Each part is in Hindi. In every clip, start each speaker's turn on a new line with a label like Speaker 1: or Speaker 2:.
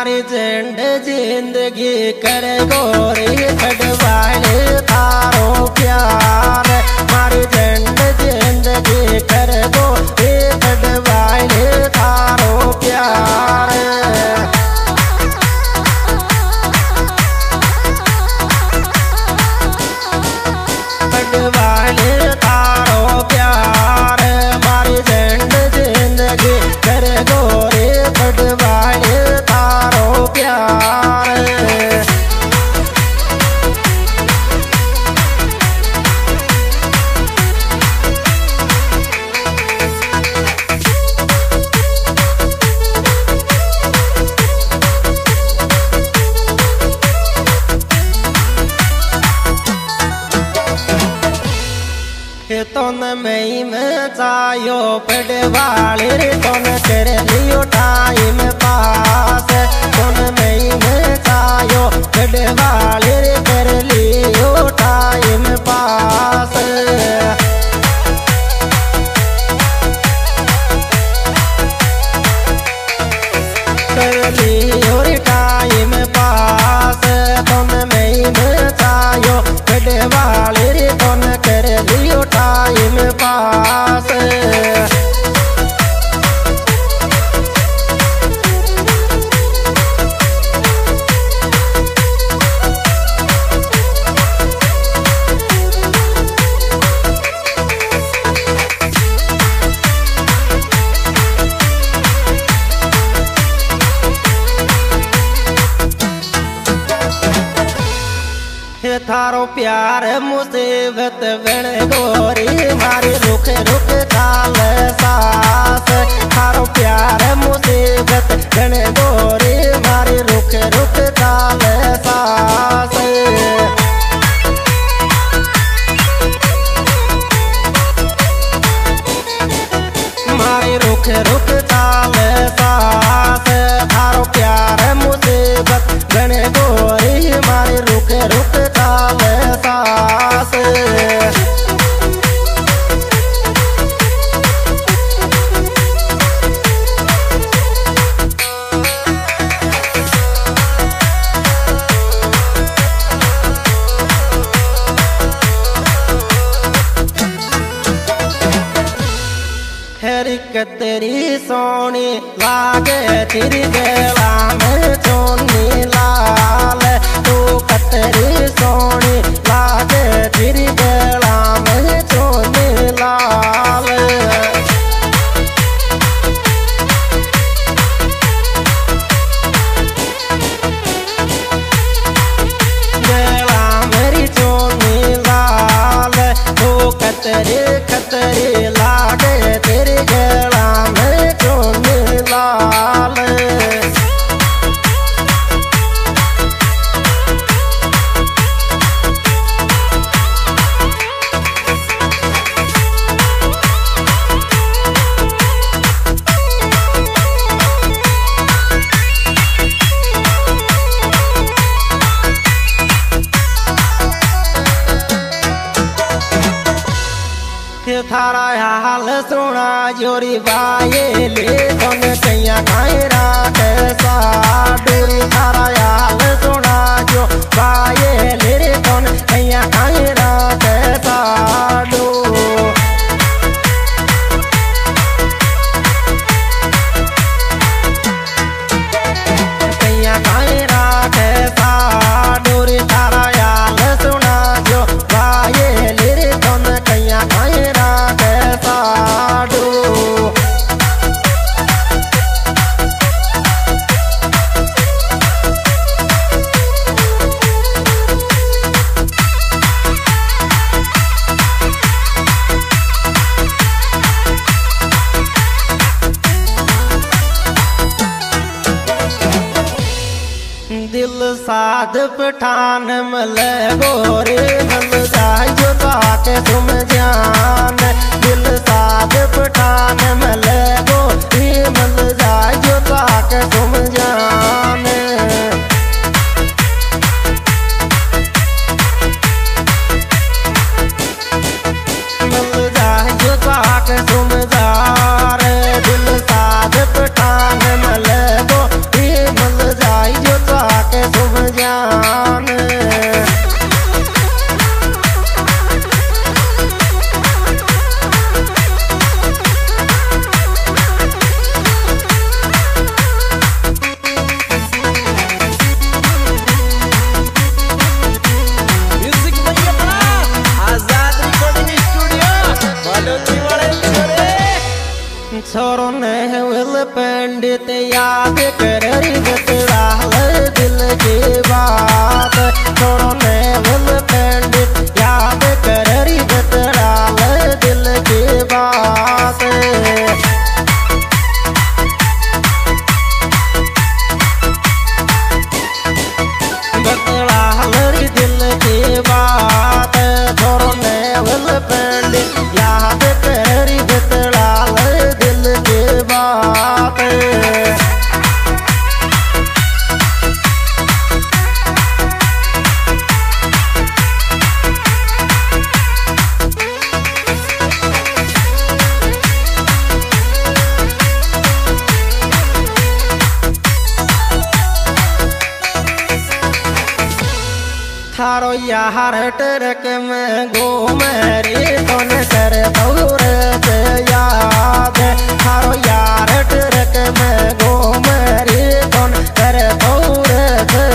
Speaker 1: ज़िंदगी कर गोरी छड़वाले तारो प्यार। मारी झंड ज़िंदगी कर गोरी छड़वाले तारो प्यार। चायो पड़वाले रे तोन कर लियो टाइम पास? तोन मई में चायो पड़वाले रे कर लियो टाइम पास? कर लियो टाइम पास। तोन मई में चायो पड़वाले रे पास थारो प्यार मुसीबत बन गोरी मारी रुख रुक कतरी सोनी लागे तेरी गला में चोनी लाल। तू कतरी थारा हाल सुना, जोरी बाये ले तन कैया खाए कैसा तेरी डोरी थारा हाल सुना, जो बाये ले रे कैया खाए कैसा सा। पठान मल गोरे हम जायो ताके तुम जान। दिल साध पठान मल गोरे मल जायो ताके तुम जान। ಯಾವಲ್ಲ ಬಂದೆ ಯಾವ थारो यार टरक में घूम रे। तोन कर दौर याद मारो यार टरक में घूम रे। तोन कर दौर याद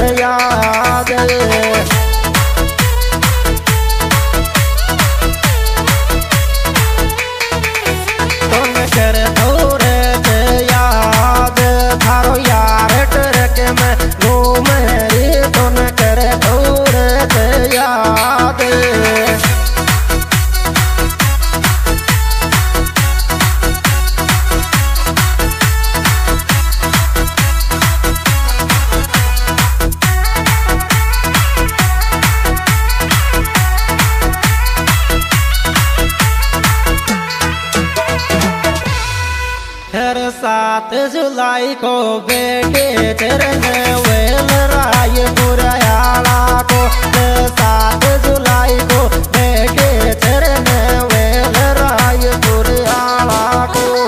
Speaker 1: हर सात जुलाई को बेटे चरण वेल राय बुरायाला को। सात जुलाई को बेटे चरण वेल राय बुरायाला को।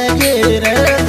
Speaker 1: मल गिर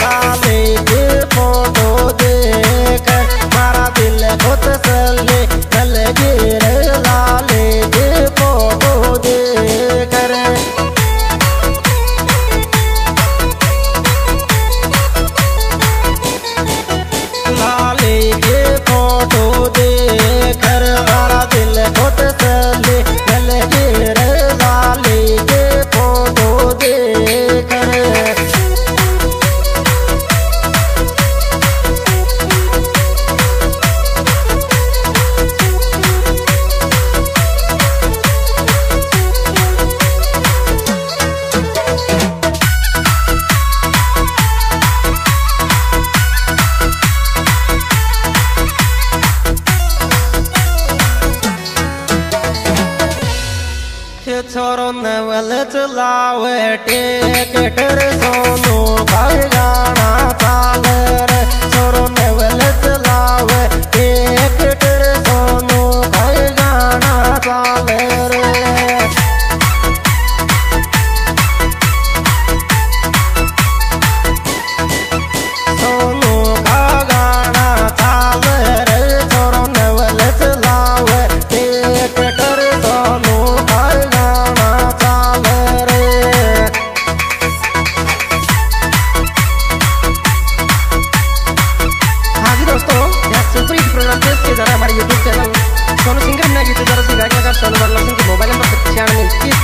Speaker 1: नंबर मोबाइल नंबर छियानवे इक्कीस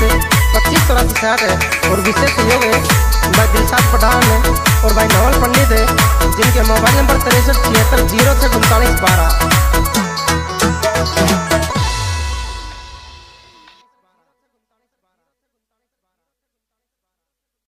Speaker 1: पच्चीस चौरासी साठ है और विशेष सहयोग है भाई दिलशाद पठान है और भाई नवल पंडित है जिनके मोबाइल नंबर तिरसठ छिहत्तर ज़ीरो छः उनतालीस बारह